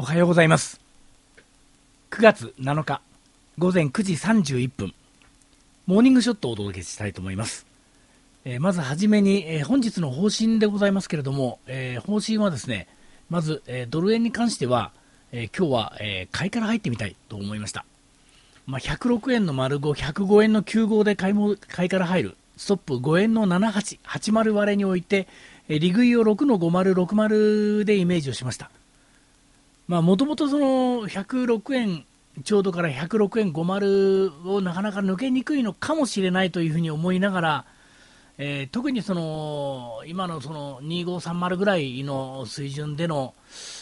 おはようございます。9月7日午前9時31分。モーニングショットをお届けしたいと思います、えーまずはじめに、えー本日の方針でございますけれども、えー方針はですねまず、えードル円に関しては、えー今日は、えー買いから入ってみたいと思いました。まあ、106円の丸5、105円の95で買いも買いから入る、ストップ5円の78、80割れにおいて、えー利食いを6の50、60でイメージをしました。まあ、もともとその106円ちょうどから106円50をなかなか抜けにくいのかもしれないというふうに思いながら、えー特にその今のその2530ぐらいの水準での、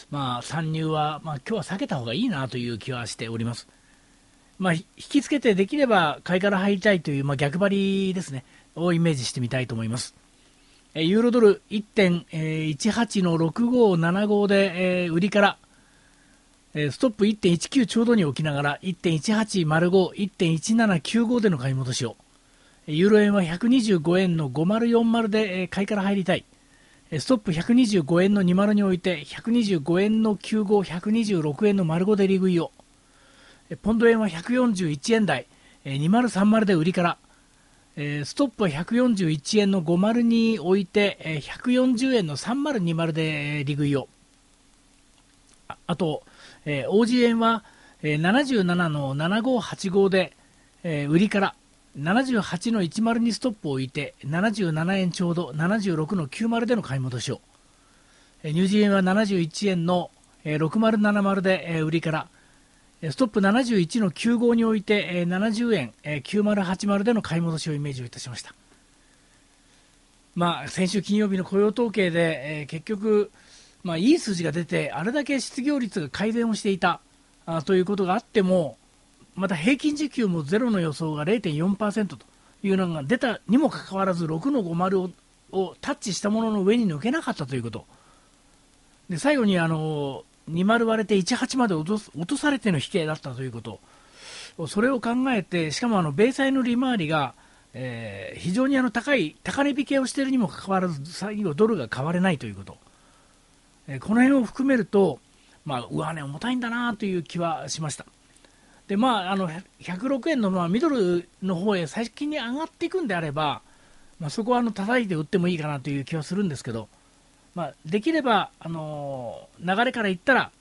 まあ、参入は、まあ、今日は避けた方がいいなという気はしております。まあ、引きつけてできれば買いから入りたいという、まあ、逆張りですね、をイメージしてみたいと思います。ユーロドル1.18の6575で、えー売りから、えストップ1.19ちょうどに置きながら1.1805、1.1795での買い戻しを。ユーロ円は125円の5040で、買いから入りたい。ストップ125円の20において125円の95、126円の丸5で利食いを。ポンド円は141円台、2030で売りから。ストップは141円の50に置いて、140円の3020で、利食いを。あと、えー、OG 円は、えー77の7585で、えー売りから78の10にストップを置いて77円ちょうど76の90での買い戻しを、えーニュージー円は71円の、えー6070で、えー売りからストップ71の95に置いて、えー70円、えー9080での買い戻しをイメージをいたしました。まあ、先週金曜日の雇用統計で、えー結局、まあ、いい数字が出て、あれだけ失業率が改善をしていた。あということがあっても、また平均時給もゼロの予想が0.4%というのが出たにもかかわらず、6の50ををタッチしたものの上に抜けなかったということ。で最後にあの20割れて18まで落と落とされての引けだったということ、それを考えて、しかもあの米債の利回りが、えー非常にあの高い高値引けをしているにもかかわらず、最後、ドルが買われないということ、えこの辺を含めると、まあ、上値重たいんだなという気はしました。でまあ、あの106円のまあミドルの方へ先に上がっていくんであれば、まあ、そこはあの叩いて売ってもいいかなという気はするんですけど、まあ、できれば、あのー流れから言ったら、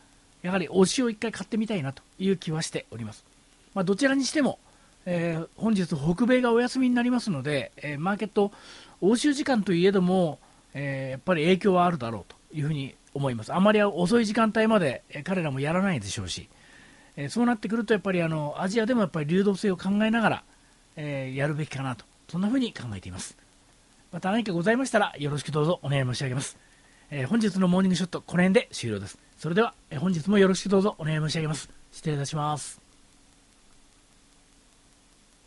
やはり推しを1回買ってみたいなという気はしております。まあ、どちらにしても、えー本日、北米がお休みになりますので、えーマーケット、欧州時間といえども、えーやっぱり影響はあるだろうというふうに思います。あまり遅い時間帯まで、え彼らもやらないでしょうし、えそうなってくると、やっぱりあのアジアでもやっぱり流動性を考えながら、えーやるべきかなと、そんな風に考えています。また何かございましたら、よろしくどうぞお願い申し上げます。えー本日のモーニングショット、この辺で終了です。それでは、え本日もよろしくどうぞお願い申し上げます。失礼いたします。